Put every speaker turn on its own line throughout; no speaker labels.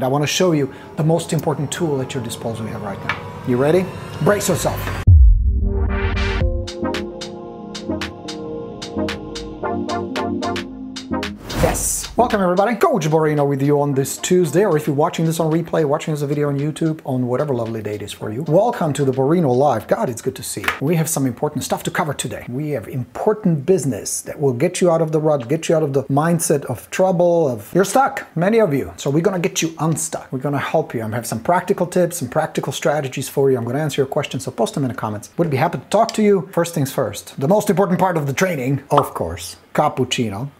I want to show you the most important tool at your disposal you have right now. You ready? Brace yourself. Welcome everybody. Coach Borino with you on this Tuesday, or if you're watching this on replay, watching this video on YouTube, on whatever lovely day it is for you. Welcome to the Borino Live. God, it's good to see you. We have some important stuff to cover today. We have important business that will get you out of the rut, get you out of the mindset of trouble, of you're stuck, many of you. So we're gonna get you unstuck. We're gonna help you. I'm have some practical tips, some practical strategies for you. I'm gonna answer your questions, so post them in the comments. Would be happy to talk to you. First things first. The most important part of the training, of course, cappuccino.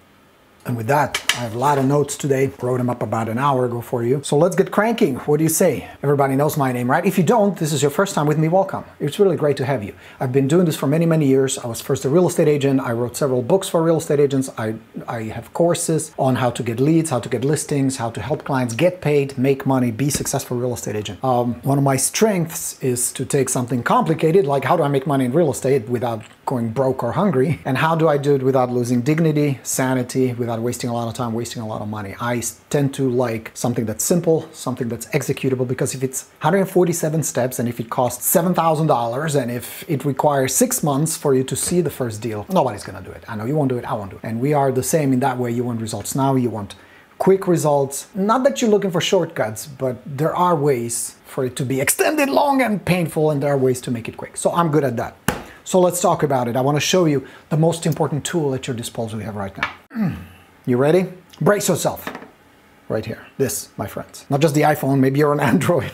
And with that, I have a lot of notes today. Wrote them up about an hour ago for you. So let's get cranking. What do you say? Everybody knows my name, right? If you don't, this is your first time with me, welcome. It's really great to have you. I've been doing this for many, many years. I was first a real estate agent. I wrote several books for real estate agents. I, I have courses on how to get leads, how to get listings, how to help clients get paid, make money, be successful real estate agent. Um, one of my strengths is to take something complicated, like how do I make money in real estate without going broke or hungry? And how do I do it without losing dignity, sanity, without wasting a lot of time, wasting a lot of money? I tend to like something that's simple, something that's executable, because if it's 147 steps and if it costs $7,000 and if it requires six months for you to see the first deal, nobody's gonna do it. I know you won't do it, I won't do it. And we are the same in that way. You want results now, you want quick results. Not that you're looking for shortcuts, but there are ways for it to be extended long and painful, and there are ways to make it quick. So I'm good at that. So let's talk about it. I want to show you the most important tool at your disposal you have right now. Hmm. You ready? Brace yourself. Right here. This, my friends. Not just the iPhone, maybe you're on Android.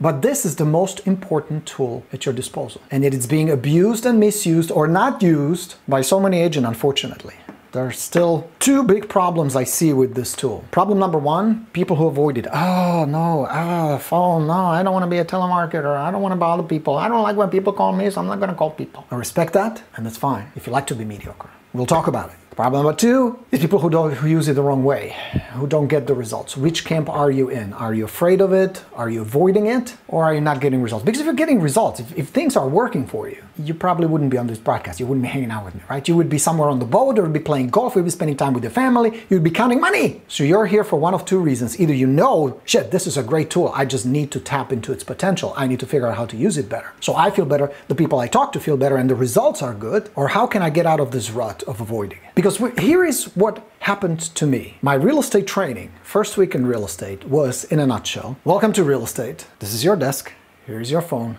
But this is the most important tool at your disposal. And it is being abused and misused or not used by so many agents, unfortunately. There are still two big problems I see with this tool. Problem number one, people who avoid it. Oh, no, ah, phone, no, I don't want to be a telemarketer. I don't want to bother people. I don't like when people call me, so I'm not going to call people. I respect that, and that's fine if you like to be mediocre. We'll talk about it. Problem number two is people who don't who use it the wrong way, who don't get the results. Which camp are you in? Are you afraid of it? Are you avoiding it? Or are you not getting results? Because if you're getting results, if, if things are working for you, you probably wouldn't be on this broadcast. You wouldn't be hanging out with me, right? You would be somewhere on the boat, or be playing golf, you'd be spending time with your family, you'd be counting money. So you're here for one of two reasons. Either you know, shit, this is a great tool. I just need to tap into its potential. I need to figure out how to use it better. So I feel better, the people I talk to feel better, and the results are good. Or how can I get out of this rut of avoiding it? Because here is what happened to me. My real estate training, first week in real estate, was in a nutshell Welcome to real estate. This is your desk. Here's your phone.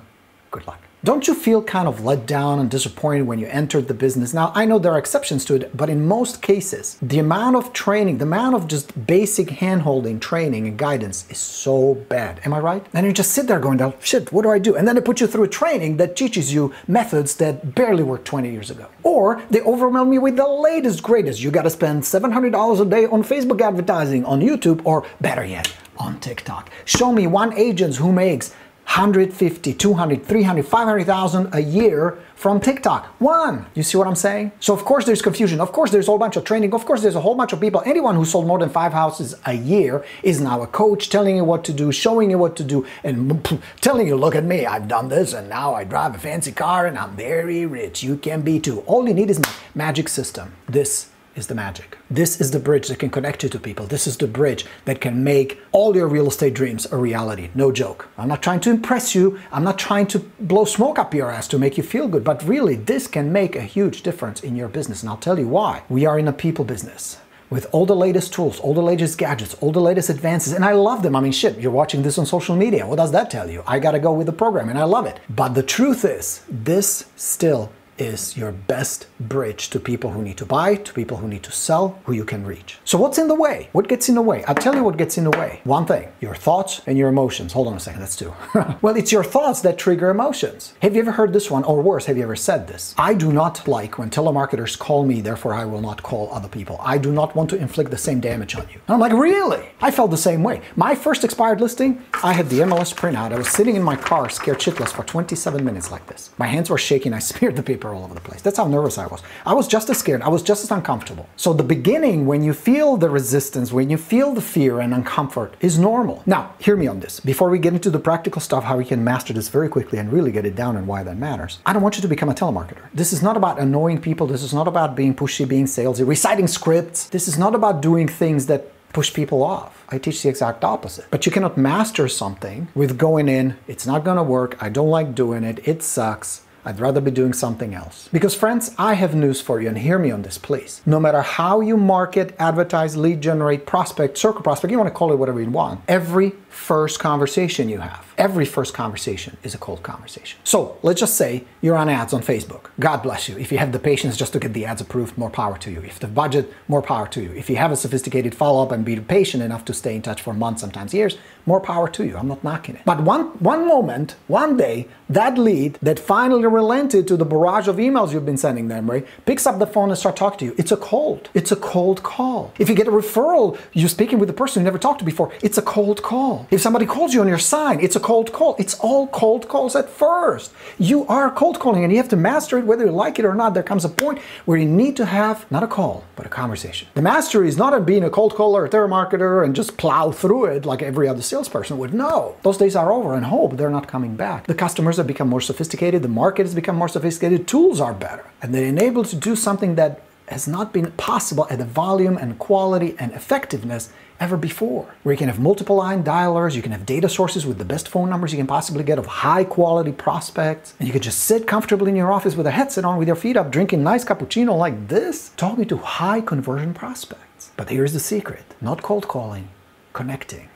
Good luck. Don't you feel kind of let down and disappointed when you entered the business? Now, I know there are exceptions to it, but in most cases, the amount of training, the amount of just basic hand-holding training and guidance is so bad. Am I right? And you just sit there going, oh, shit, what do I do? And then they put you through a training that teaches you methods that barely worked 20 years ago. Or they overwhelm you with the latest, greatest. You got to spend $700 a day on Facebook advertising, on YouTube, or better yet, on TikTok. Show me one agent who makes 150, 200, 300, 500,000 a year from TikTok. One. You see what I'm saying? So of course there's confusion. Of course there's a whole bunch of training. Of course there's a whole bunch of people. Anyone who sold more than five houses a year is now a coach telling you what to do, showing you what to do, and telling you, look at me, I've done this and now I drive a fancy car and I'm very rich. You can be too. All you need is my magic system. This is the magic. This is the bridge that can connect you to people. This is the bridge that can make all your real estate dreams a reality. No joke. I'm not trying to impress you. I'm not trying to blow smoke up your ass to make you feel good, but really, this can make a huge difference in your business. And I'll tell you why. We are in a people business with all the latest tools, all the latest gadgets, all the latest advances, and I love them. I mean, shit, you're watching this on social media. What does that tell you? I gotta go with the program, and I love it. But the truth is, this still is your best bridge to people who need to buy, to people who need to sell, who you can reach. So what's in the way? What gets in the way? I'll tell you what gets in the way. One thing, your thoughts and your emotions. Hold on a second, that's two. well, it's your thoughts that trigger emotions. Have you ever heard this one? Or worse, have you ever said this? I do not like when telemarketers call me, therefore I will not call other people. I do not want to inflict the same damage on you. And I'm like, really? I felt the same way. My first expired listing, I had the MLS printout. I was sitting in my car, scared shitless for 27 minutes like this. My hands were shaking. I smeared the paper paper all over the place. That's how nervous I was. I was just as scared. I was just as uncomfortable. So the beginning, when you feel the resistance, when you feel the fear and uncomfort, is normal. Now, hear me on this. Before we get into the practical stuff, how we can master this very quickly and really get it down and why that matters, I don't want you to become a telemarketer. This is not about annoying people. This is not about being pushy, being salesy, reciting scripts. This is not about doing things that push people off. I teach the exact opposite. But you cannot master something with going in, it's not gonna work, I don't like doing it, it sucks. I'd rather be doing something else. Because, friends, I have news for you, and hear me on this, please. No matter how you market, advertise, lead generate, prospect, circle prospect, you want to call it whatever you want, every first conversation you have, every first conversation is a cold conversation. So let's just say you're on ads on Facebook. God bless you. If you have the patience just to get the ads approved, more power to you. If the budget, more power to you. If you have a sophisticated follow up and be patient enough to stay in touch for months, sometimes years, more power to you. I'm not knocking it. But one, one moment, one day, that lead that finally relented to the barrage of emails you've been sending them, right, picks up the phone and start talking to you. It's a cold. It's a cold call. If you get a referral, you're speaking with a person you never talked to before, it's a cold call. If somebody calls you on your sign, it's a cold call. It's all cold calls at first. You are cold calling and you have to master it whether you like it or not. There comes a point where you need to have not a call, but a conversation. The mastery is not in being a cold caller, a telemarketer, and just plow through it like every other salesperson would. No, those days are over and hope they're not coming back. The customers have become more sophisticated, the market has become more sophisticated, tools are better, and they're enabled to do something that has not been possible at the volume and quality and effectiveness ever before. Where you can have multiple line dialers, you can have data sources with the best phone numbers you can possibly get of high quality prospects, and you can just sit comfortably in your office with a headset on with your feet up, drinking nice cappuccino like this, talking to high conversion prospects. But here's the secret not cold calling, connecting.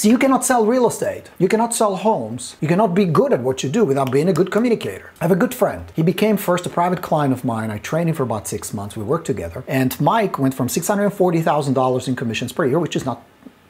So you cannot sell real estate. You cannot sell homes. You cannot be good at what you do without being a good communicator. I have a good friend. He became first a private client of mine. I trained him for about six months. We worked together. And Mike went from $640,000 in commissions per year, which is not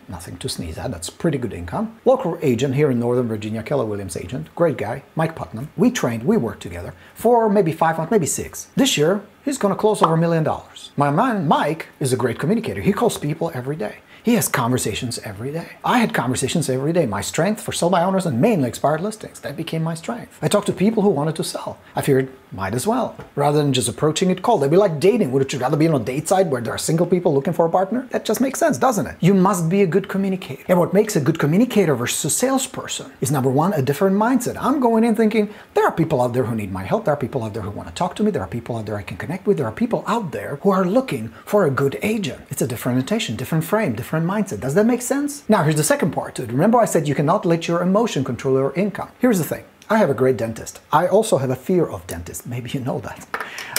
nothing to sneeze at. That's pretty good income. Local agent here in Northern Virginia, Keller Williams agent, great guy, Mike Putnam. We trained, we worked together for maybe five months, maybe six. This year, he's going to close over a million dollars. My man, Mike, is a great communicator. He calls people every day. He has conversations every day. I had conversations every day. My strength for sell by owners and mainly expired listings. That became my strength. I talked to people who wanted to sell. I figured, might as well. Rather than just approaching it cold. They'd be like dating. Would you rather be on a date side where there are single people looking for a partner? That just makes sense, doesn't it? You must be a good communicator. And what makes a good communicator versus a salesperson is number one, a different mindset. I'm going in thinking, there are people out there who need my help. There are people out there who want to talk to me. There are people out there I can connect with. There are people out there who are looking for a good agent. It's a different intention, different frame, different mindset. Does that make sense? Now, here's the second part to it. Remember I said you cannot let your emotion control your income. Here's the thing. I have a great dentist. I also have a fear of dentists. Maybe you know that.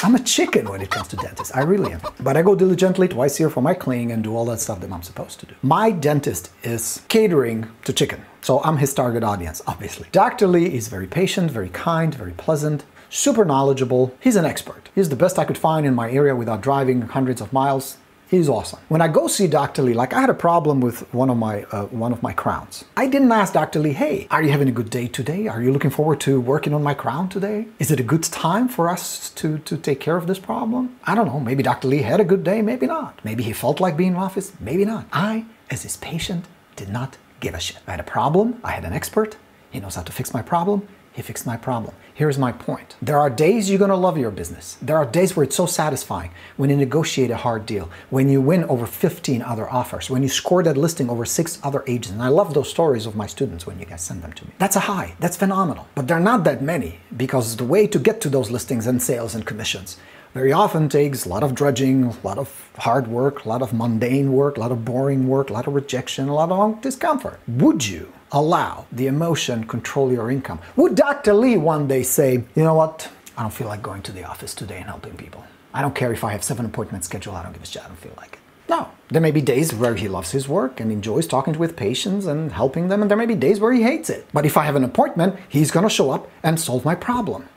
I'm a chicken when it comes to dentists. I really am. But I go diligently twice a year for my cleaning and do all that stuff that I'm supposed to do. My dentist is catering to chicken. So I'm his target audience, obviously. Dr. Lee is very patient, very kind, very pleasant, super knowledgeable. He's an expert. He's the best I could find in my area without driving hundreds of miles. He's awesome. When I go see Dr. Lee, like I had a problem with one of my uh, one of my crowns. I didn't ask Dr. Lee, "Hey, are you having a good day today? Are you looking forward to working on my crown today? Is it a good time for us to to take care of this problem?" I don't know. Maybe Dr. Lee had a good day, maybe not. Maybe he felt like being in office, maybe not. I, as his patient, did not give a shit. I had a problem. I had an expert. He knows how to fix my problem. He fixed my problem. Here's my point. There are days you're going to love your business. There are days where it's so satisfying when you negotiate a hard deal, when you win over 15 other offers, when you score that listing over six other agents. And I love those stories of my students when you guys send them to me. That's a high. That's phenomenal. But there are not that many because the way to get to those listings and sales and commissions very often takes a lot of drudging, a lot of hard work, a lot of mundane work, a lot of boring work, a lot of rejection, a lot of discomfort. Would you allow the emotion control your income. Would Dr. Lee one day say, you know what, I don't feel like going to the office today and helping people. I don't care if I have seven appointments scheduled, I don't give a shit, I don't feel like it. No. There may be days where he loves his work and enjoys talking with patients and helping them, and there may be days where he hates it. But if I have an appointment, he's gonna show up and solve my problem.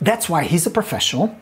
That's why he's a professional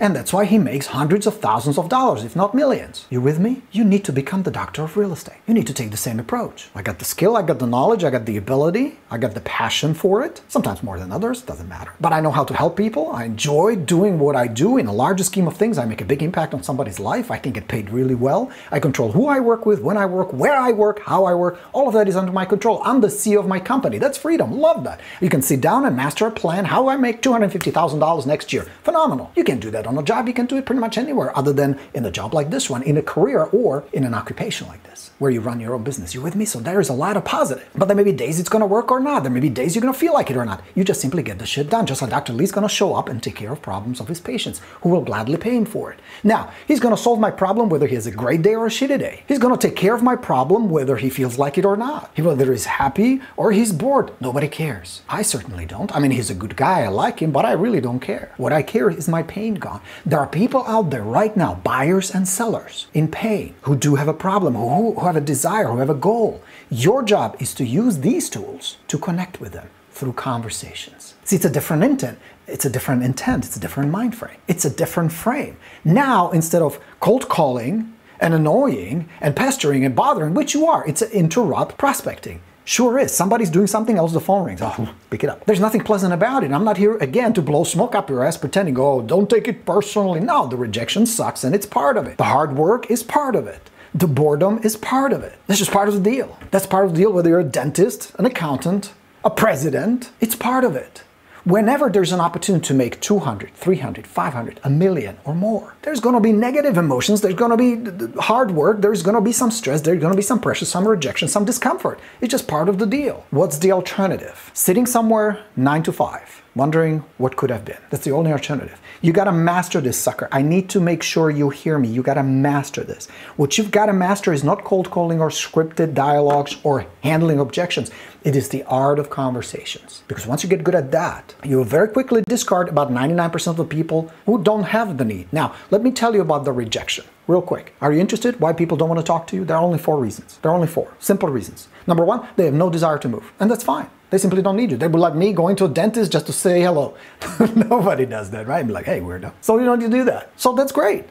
and that's why he makes hundreds of thousands of dollars, if not millions. You with me? You need to become the doctor of real estate. You need to take the same approach. I got the skill, I got the knowledge, I got the ability, I got the passion for it. Sometimes more than others, doesn't matter. But I know how to help people. I enjoy doing what I do. In a larger scheme of things, I make a big impact on somebody's life. I can get paid really well. I control who I work with, when I work, where I work, how I work. All of that is under my control. I'm the CEO of my company. That's freedom. Love that. You can sit down and master a plan how I make $250,000 next year. Phenomenal. You can do that on a job, you can do it pretty much anywhere other than in a job like this one, in a career or in an occupation like this, where you run your own business. You with me? So there's a lot of positive. But there may be days it's gonna work or not. There may be days you're gonna feel like it or not. You just simply get the shit done. Just like Dr. Lee's gonna show up and take care of problems of his patients who will gladly pay him for it. Now, he's gonna solve my problem whether he has a great day or a shitty day. He's gonna take care of my problem whether he feels like it or not. Whether he's happy or he's bored. Nobody cares. I certainly don't. I mean, he's a good guy. I like him, but I really don't care. What I care is my pain gone. There are people out there right now, buyers and sellers, in pain, who do have a problem, who, who have a desire, who have a goal. Your job is to use these tools to connect with them through conversations. See, it's a different intent. It's a different intent. It's a different mind frame. It's a different frame. Now, instead of cold calling and annoying and pestering and bothering, which you are, it's interrupt prospecting. Sure is. Somebody's doing something else, the phone rings. Oh, pick it up. There's nothing pleasant about it. I'm not here again to blow smoke up your ass pretending, oh, don't take it personally. No, the rejection sucks and it's part of it. The hard work is part of it. The boredom is part of it. That's just part of the deal. That's part of the deal whether you're a dentist, an accountant, a president. It's part of it. Whenever there's an opportunity to make 200, 300, 500, a million or more, there's going to be negative emotions, there's going to be hard work, there's going to be some stress, there's going to be some pressure, some rejection, some discomfort. It's just part of the deal. What's the alternative? Sitting somewhere 9 to 5, wondering what could have been. That's the only alternative. You got to master this sucker. I need to make sure you hear me. You got to master this. What you've got to master is not cold calling or scripted dialogues or handling objections. It is the art of conversations. Because once you get good at that, you will very quickly discard about 99% of the people who don't have the need. Now, let me tell you about the rejection real quick. Are you interested why people don't want to talk to you? There are only four reasons. There are only four simple reasons. Number one, they have no desire to move, and that's fine. They simply don't need you. They would like me going to a dentist just to say hello. Nobody does that, right? be like, hey, weirdo. So you don't need to do that. So that's great.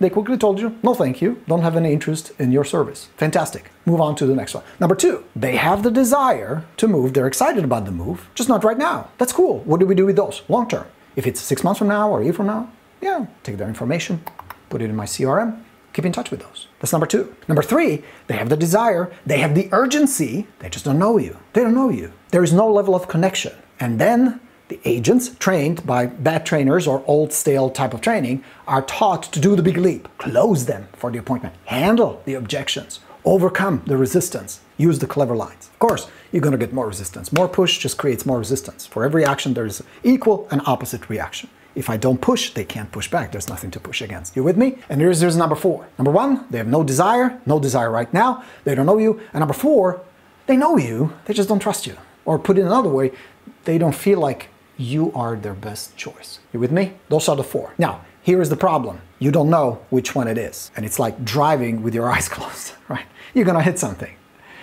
They quickly told you, no thank you, don't have any interest in your service. Fantastic. Move on to the next one. Number two, they have the desire to move, they're excited about the move, just not right now. That's cool. What do we do with those? Long term. If it's six months from now or a year from now, yeah, take their information, put it in my CRM, keep in touch with those. That's number two. Number three, they have the desire, they have the urgency, they just don't know you. They don't know you. There is no level of connection. And then the agents, trained by bad trainers or old stale type of training, are taught to do the big leap, close them for the appointment, handle the objections, overcome the resistance, use the clever lines. Of course, you're going to get more resistance. More push just creates more resistance. For every action, there is equal and opposite reaction. If I don't push, they can't push back. There's nothing to push against. You with me? And here's, here's number four. Number one, they have no desire, no desire right now. They don't know you. And number four, they know you, they just don't trust you. Or put it another way, they don't feel like you are their best choice. You with me? Those are the four. Now, here is the problem. You don't know which one it is. And it's like driving with your eyes closed, right? You're gonna hit something.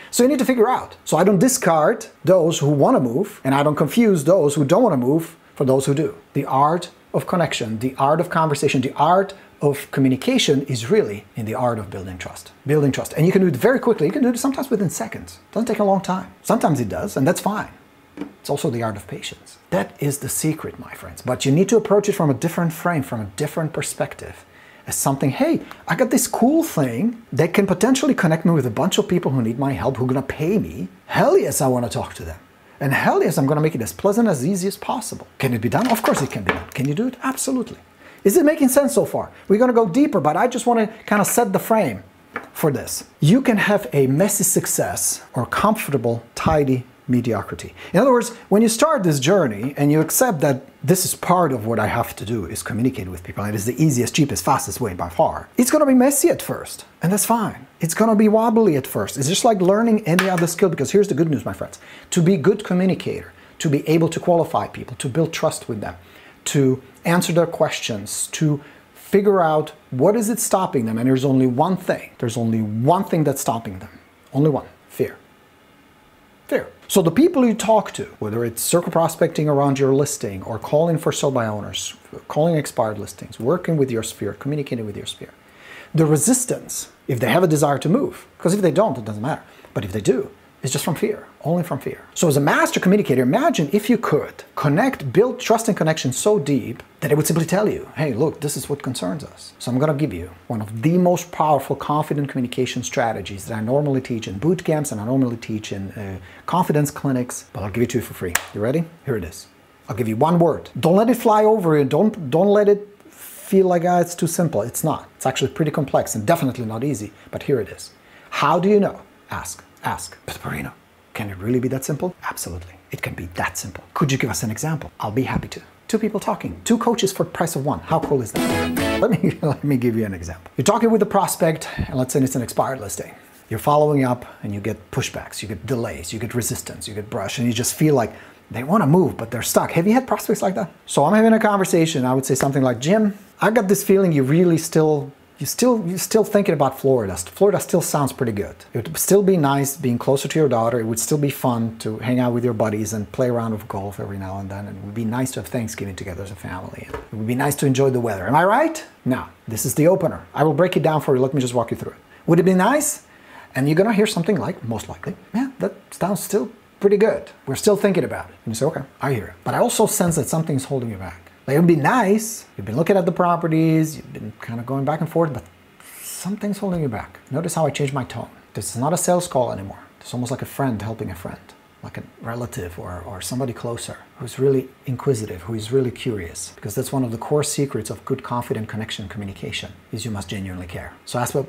So you need to figure out. So I don't discard those who wanna move, and I don't confuse those who don't wanna move for those who do. The art of connection, the art of conversation, the art of communication is really in the art of building trust. Building trust. And you can do it very quickly. You can do it sometimes within seconds. It doesn't take a long time. Sometimes it does, and that's fine. It's also the art of patience. That is the secret, my friends. But you need to approach it from a different frame, from a different perspective. As something, hey, I got this cool thing that can potentially connect me with a bunch of people who need my help, who are gonna pay me. Hell yes, I wanna talk to them. And hell yes, I'm gonna make it as pleasant, as easy as possible. Can it be done? Of course it can be done. Can you do it? Absolutely. Is it making sense so far? We're gonna go deeper, but I just wanna kind of set the frame for this. You can have a messy success or comfortable, tidy mediocrity. In other words, when you start this journey and you accept that this is part of what I have to do is communicate with people, and it is the easiest, cheapest, fastest way by far, it's gonna be messy at first, and that's fine. It's gonna be wobbly at first. It's just like learning any other skill, because here's the good news, my friends. To be good communicator, to be able to qualify people, to build trust with them, to answer their questions, to figure out what is it stopping them, and there's only one thing. There's only one thing that's stopping them. Only one, fear. Fear. So the people you talk to, whether it's circle prospecting around your listing or calling for sell by owners, calling expired listings, working with your sphere, communicating with your sphere, the resistance, if they have a desire to move, because if they don't, it doesn't matter. But if they do, it's just from fear, only from fear. So as a master communicator, imagine if you could connect, build trust and connection so deep that it would simply tell you, hey, look, this is what concerns us. So I'm gonna give you one of the most powerful confident communication strategies that I normally teach in boot camps and I normally teach in uh, confidence clinics, but I'll give it to you for free. You ready? Here it is. I'll give you one word. Don't let it fly over you. Don't, don't let it feel like ah, it's too simple. It's not. It's actually pretty complex and definitely not easy, but here it is. How do you know? Ask, ask. But Borino, can it really be that simple? Absolutely. It can be that simple. Could you give us an example? I'll be happy to. Two people talking, two coaches for price of one. How cool is that? Let me, let me give you an example. You're talking with a prospect, and let's say it's an expired listing. You're following up and you get pushbacks, you get delays, you get resistance, you get brush, and you just feel like they want to move, but they're stuck. Have you had prospects like that? So I'm having a conversation. I would say something like, Jim, I got this feeling you really still you still you're still thinking about Florida. Florida still sounds pretty good. It would still be nice being closer to your daughter. It would still be fun to hang out with your buddies and play around with golf every now and then. And it would be nice to have Thanksgiving together as a family. It would be nice to enjoy the weather. Am I right? Now, This is the opener. I will break it down for you. Let me just walk you through it. Would it be nice? And you're gonna hear something like, most likely, yeah, that sounds still pretty good. We're still thinking about it. And you say, okay, I hear it. But I also sense that something's holding you back. Like, it would be nice. You've been looking at the properties, you've been kind of going back and forth, but something's holding you back. Notice how I changed my tone. This is not a sales call anymore. It's almost like a friend helping a friend, like a relative or, or somebody closer who's really inquisitive, who is really curious. Because that's one of the core secrets of good, confident connection communication is you must genuinely care. So ask what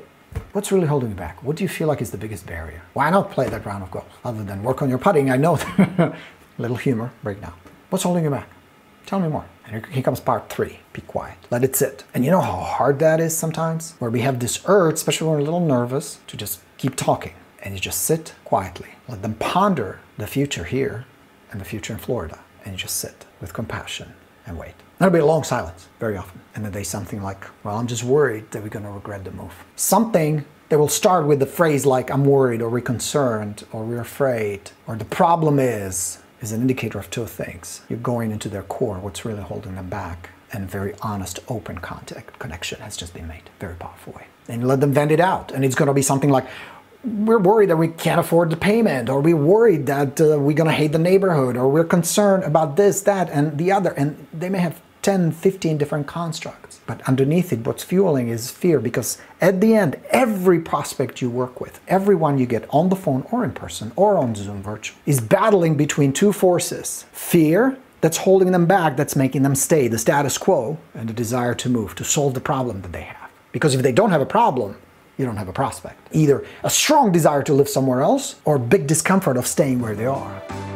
What's really holding you back? What do you feel like is the biggest barrier? Why not play that round of golf? Other than work on your putting, I know. Little humor breakdown. What's holding you back? Tell me more. And here comes part three. Be quiet. Let it sit. And you know how hard that is sometimes? Where we have this urge, especially when we're a little nervous, to just keep talking. And you just sit quietly. Let them ponder the future here and the future in Florida. And you just sit with compassion and wait. That'll be a long silence very often. And then they something like, well, I'm just worried that we're going to regret the move. Something that will start with the phrase like, I'm worried or we're concerned or we're afraid or the problem is, is an indicator of two things. You're going into their core, what's really holding them back, and very honest, open contact connection has just been made. Very powerful way. And let them vent it out. And it's going to be something like, we're worried that we can't afford the payment, or we're worried that uh, we're going to hate the neighborhood, or we're concerned about this, that, and the other. And they may have 10, 15 different constructs. But underneath it, what's fueling is fear because at the end, every prospect you work with, everyone you get on the phone or in person or on Zoom virtual, is battling between two forces fear that's holding them back, that's making them stay, the status quo, and the desire to move, to solve the problem that they have. Because if they don't have a problem, you don't have a prospect. Either a strong desire to live somewhere else or big discomfort of staying where they are.